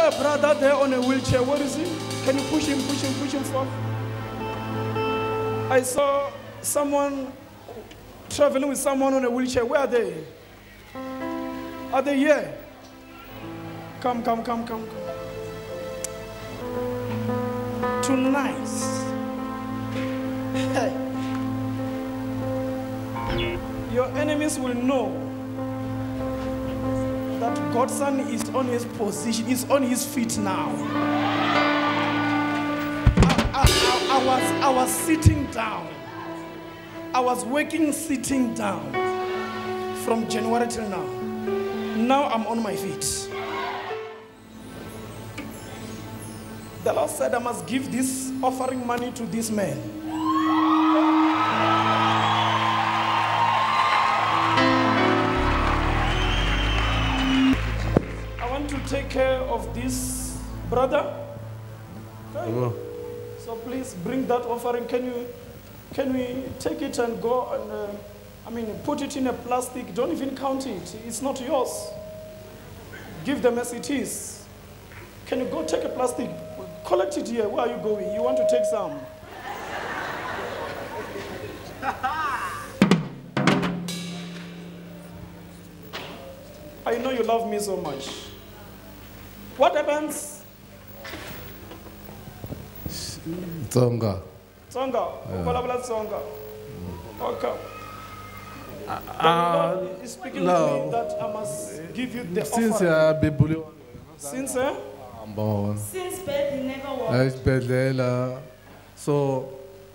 saw a brother there on a wheelchair. Where is he? Can you push him, push him, push him forward? I saw someone traveling with someone on a wheelchair. Where are they? Are they here? Come, come, come, come, come. Tonight, your enemies will know that Godson is on his position, is on his feet now. I, I- I- I was, I was sitting down. I was working sitting down from January till now. Now I'm on my feet. The Lord said I must give this offering money to this man. Take care of this brother. Okay. So please bring that offering. Can you, can we take it and go and, uh, I mean, put it in a plastic. Don't even count it. It's not yours. Give them as it is. Can you go take a plastic? Collect it here. Where are you going? You want to take some? I know you love me so much. What happens? Tsonga. Tsonga. Uvulavula Tsonga. Okay. The Ah, Lord is speaking to no. me that I must give you the since offering. ya bebuliwa Since, eh? mbona Since birth, he never walked. exibedlela so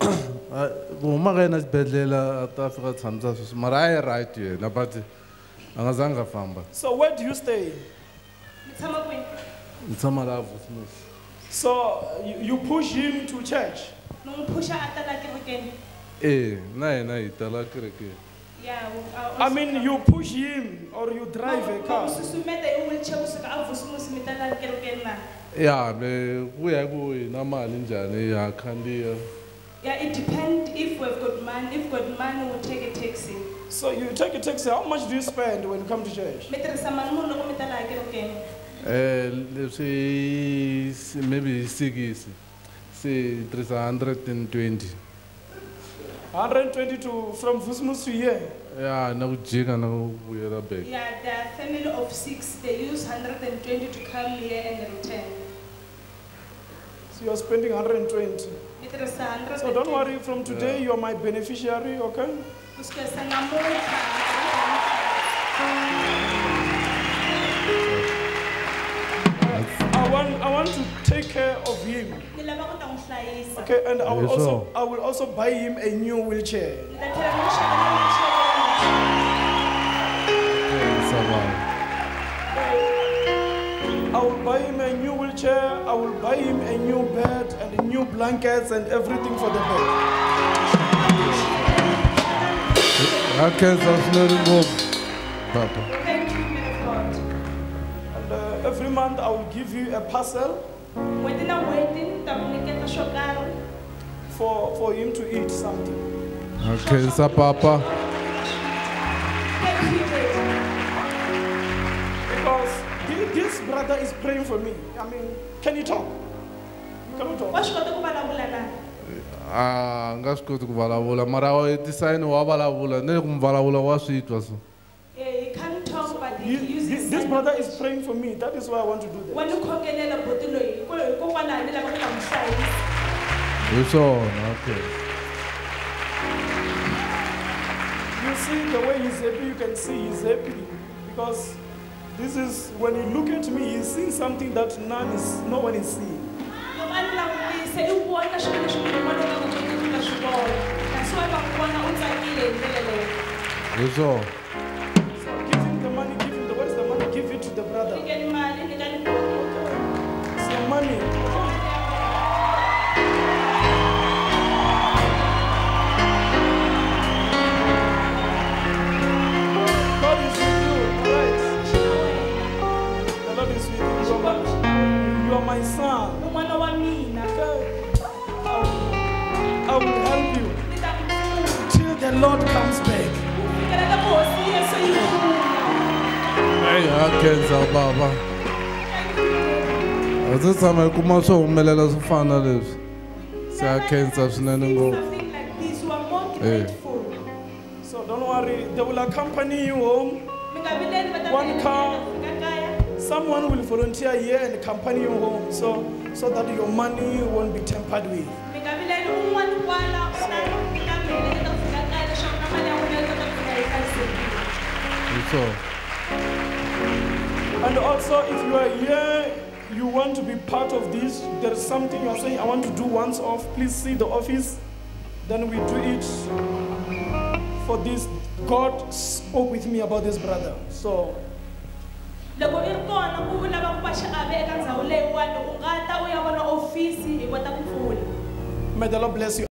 ah, ku huma ka yena xibedhlele a ta fika a tshamisa sweswi mara a yi right yena but a nga zangi a famba So where do you stay? Ni tshama kwini? ni tshama laha vosmos So you, you push him to church. Ni n'wi phusha a ta la kerekeni. e na hina hi tala kerekeni Yeah, u- uh, I mean, you push him or you drive a car. Yeah, hi wheelchair kusuka a Vosmos mi ta la na. ya me ya hi ku hi na mali njhani ha khandziya Yeah, it depends if we've got money. If got money, we'll take a taxi. So you take a taxi. How much do you spend when you come to church? Mi tirhisa mali muni loko mi ta la kerekeni? um leswi si- maybe hi sikisi se hi hundred and twenty 120 to from Vusmus to here. ya na ku jika na ku vuyela back Yeah, the family of six, they use 120 to come here and return. So you're spending 120. Mi tirhisa 120. So don't worry. From today, you're my beneficiary. Okay. Okay, and I will also. I will also buy him a new wheelchair. Ni ta tlhela ni n'wi xavela wheelchair leyintshwa. sabava I will buy him a new wheelchair. I will buy him a new bed and new blankets and everything for the bed. ya khensa swinene ngopfu papa Thank you, man of God. And uh, every month I will give you a parcel N'hweti na n'hweti ni ta n'wi nyiketa swo karhi. for, for him to eat something. ya khensa papa Thank you, baby. Because thi- this brother is praying for me. I mean, can you talk? You cannot talk. swi kota ku vulavula na? a nga swi koti ku vulavula mara wa- tisayini wa vulavula ni le ku mi vulavula wa swi twa so Eh, can't talk, but he He- uses this brother is praying for me. That is why I want to do Wa that. Ni lava ku ta n'wi hlayisa. hi swona okay You see the way he's happy, you can see he's happy. Because this is, when you look at me, he's seeing something that none is, no one is seeing. Loko a my, you my son. U n'wana wa mina. Okay? I will, help you Ni ta ku pfuna. till the Lord comes back. Ku fikela loko hosi Yesu. Hey, ya baba Thank you. a ndzi tshama hi kuma swo humelela swo fana na leswi se ya khensa swinene ngopfu Something you are more Eh. So don't worry, they will accompany you home. Mi nga vileli va ta One mi car. Someone will volunteer here and accompany you home so, so that your money won't be tampered with. Mi nga vileli un'wana kwala u ta fika mina yi ta fika kaya leswaku na mali ya wena yi kota ku fika yi hlayisekile. hi swona And also, if you are here, you want to be part of this, there is something you are saying, I want to do once off, please see the office. Then we do it for this. God spoke with me about this brother. So loko i ri kona ku va xiave eka ndhawu leyiwani u nga ta u ya vona ofisi hi kota ku pfuna may the Lord bless you.